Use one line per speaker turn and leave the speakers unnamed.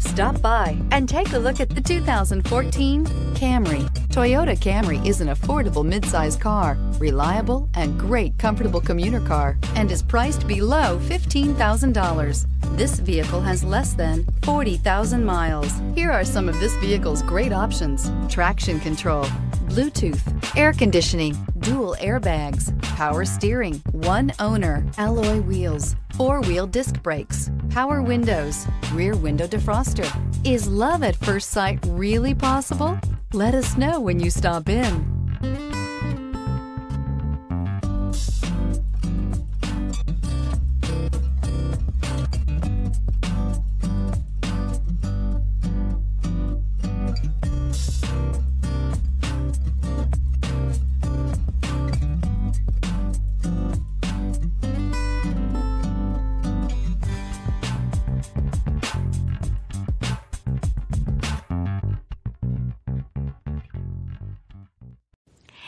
Stop by and take a look at the 2014 Camry. Toyota Camry is an affordable midsize car, reliable and great comfortable commuter car, and is priced below $15,000. This vehicle has less than 40,000 miles. Here are some of this vehicle's great options. Traction control, Bluetooth, air conditioning, dual airbags, power steering, one owner, alloy wheels, four-wheel disc brakes, power windows, rear window defroster. Is love at first sight really possible? Let us know when you stop in.